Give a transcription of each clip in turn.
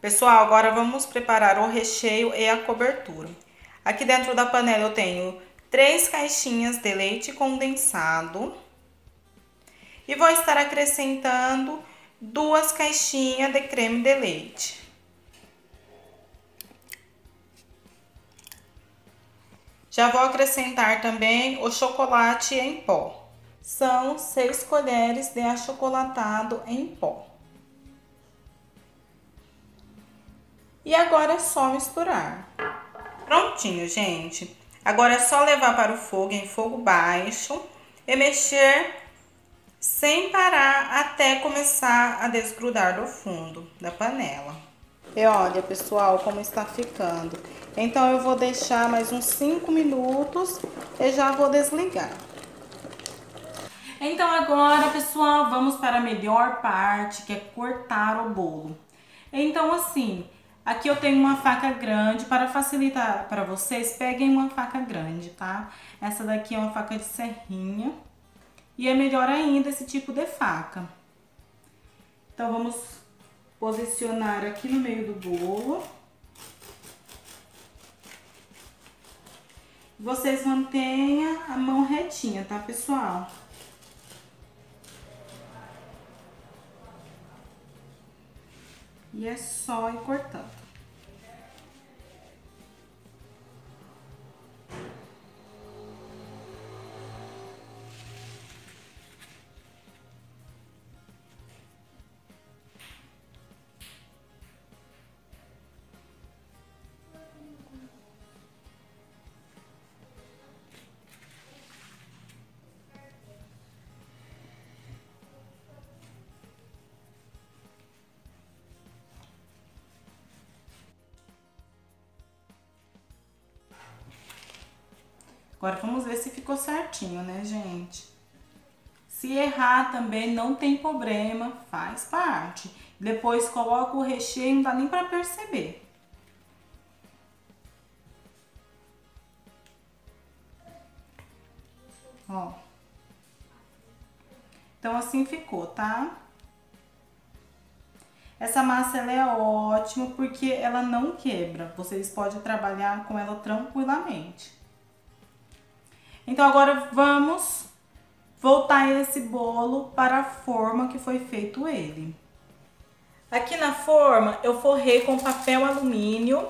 Pessoal, agora vamos preparar o recheio e a cobertura. Aqui dentro da panela eu tenho três caixinhas de leite condensado. E vou estar acrescentando duas caixinhas de creme de leite. Já vou acrescentar também o chocolate em pó. São seis colheres de achocolatado em pó. E agora é só misturar. Prontinho, gente. Agora é só levar para o fogo em fogo baixo e mexer sem parar até começar a desgrudar do fundo da panela. E olha, pessoal, como está ficando. Então, eu vou deixar mais uns 5 minutos e já vou desligar. Então, agora, pessoal, vamos para a melhor parte, que é cortar o bolo. Então, assim, aqui eu tenho uma faca grande. Para facilitar para vocês, peguem uma faca grande, tá? Essa daqui é uma faca de serrinha. E é melhor ainda esse tipo de faca. Então, vamos posicionar aqui no meio do bolo. Vocês mantenham a mão retinha, tá, pessoal? E é só ir cortando. Agora, vamos ver se ficou certinho, né, gente? Se errar também, não tem problema, faz parte. Depois coloca o recheio, não dá nem pra perceber. Ó. Então, assim ficou, tá? Essa massa, ela é ótima porque ela não quebra. Vocês podem trabalhar com ela tranquilamente. Então, agora vamos voltar esse bolo para a forma que foi feito ele. Aqui na forma, eu forrei com papel alumínio.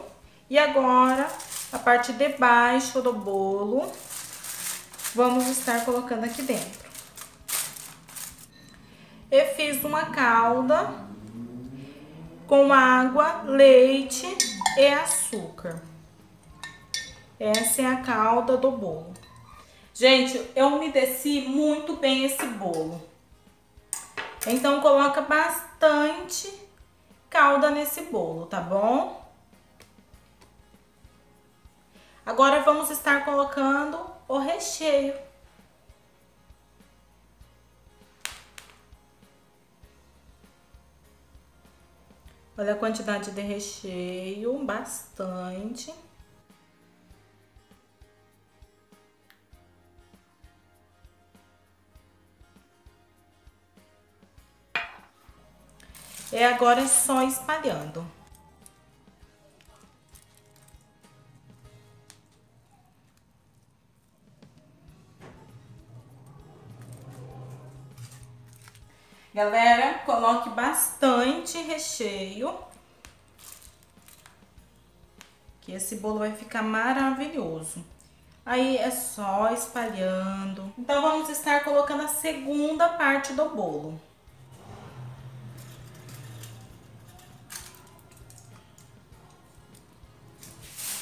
E agora, a parte de baixo do bolo, vamos estar colocando aqui dentro. Eu fiz uma calda com água, leite e açúcar. Essa é a calda do bolo. Gente, eu umedeci muito bem esse bolo. Então, coloca bastante calda nesse bolo, tá bom? Agora, vamos estar colocando o recheio. Olha a quantidade de recheio, bastante. E agora é só espalhando. Galera, coloque bastante recheio. Que esse bolo vai ficar maravilhoso. Aí é só espalhando. Então, vamos estar colocando a segunda parte do bolo.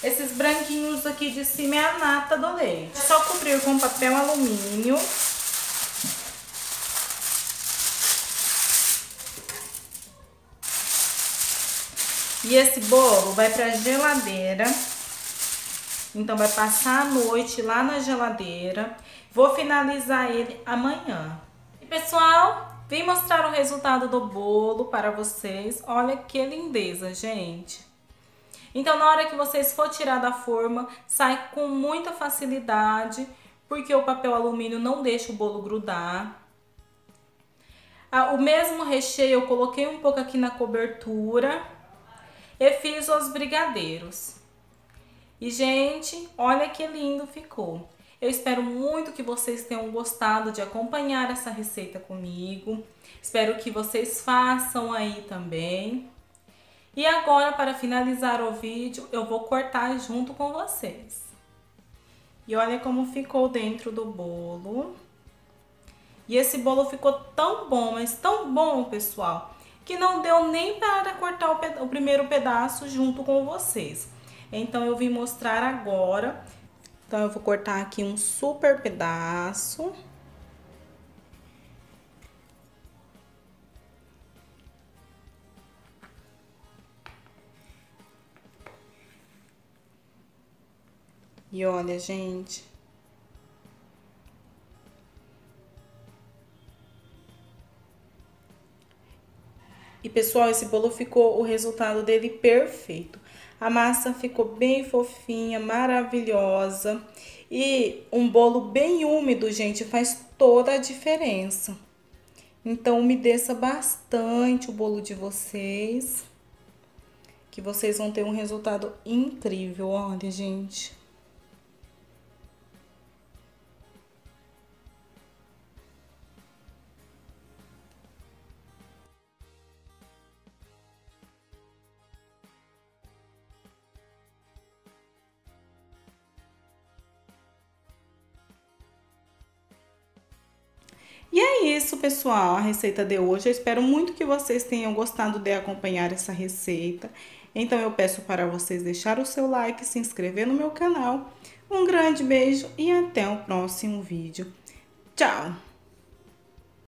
Esses branquinhos aqui de cima é a nata do leite. É só cobrir com papel alumínio. E esse bolo vai pra geladeira. Então, vai passar a noite lá na geladeira. Vou finalizar ele amanhã. E, pessoal, vim mostrar o resultado do bolo para vocês. Olha que lindeza, gente. Então, na hora que vocês for tirar da forma, sai com muita facilidade, porque o papel alumínio não deixa o bolo grudar. Ah, o mesmo recheio eu coloquei um pouco aqui na cobertura. e fiz os brigadeiros. E, gente, olha que lindo ficou. Eu espero muito que vocês tenham gostado de acompanhar essa receita comigo. Espero que vocês façam aí também. E agora, para finalizar o vídeo, eu vou cortar junto com vocês. E olha como ficou dentro do bolo. E esse bolo ficou tão bom, mas tão bom, pessoal, que não deu nem para cortar o, o primeiro pedaço junto com vocês. Então, eu vim mostrar agora. Então, eu vou cortar aqui um super pedaço. E olha, gente. E pessoal, esse bolo ficou o resultado dele perfeito. A massa ficou bem fofinha, maravilhosa. E um bolo bem úmido, gente, faz toda a diferença. Então, umedeça bastante o bolo de vocês. Que vocês vão ter um resultado incrível, olha, gente. Isso, pessoal, a receita de hoje. Eu espero muito que vocês tenham gostado de acompanhar essa receita. Então, eu peço para vocês deixar o seu like, se inscrever no meu canal. Um grande beijo e até o próximo vídeo. Tchau!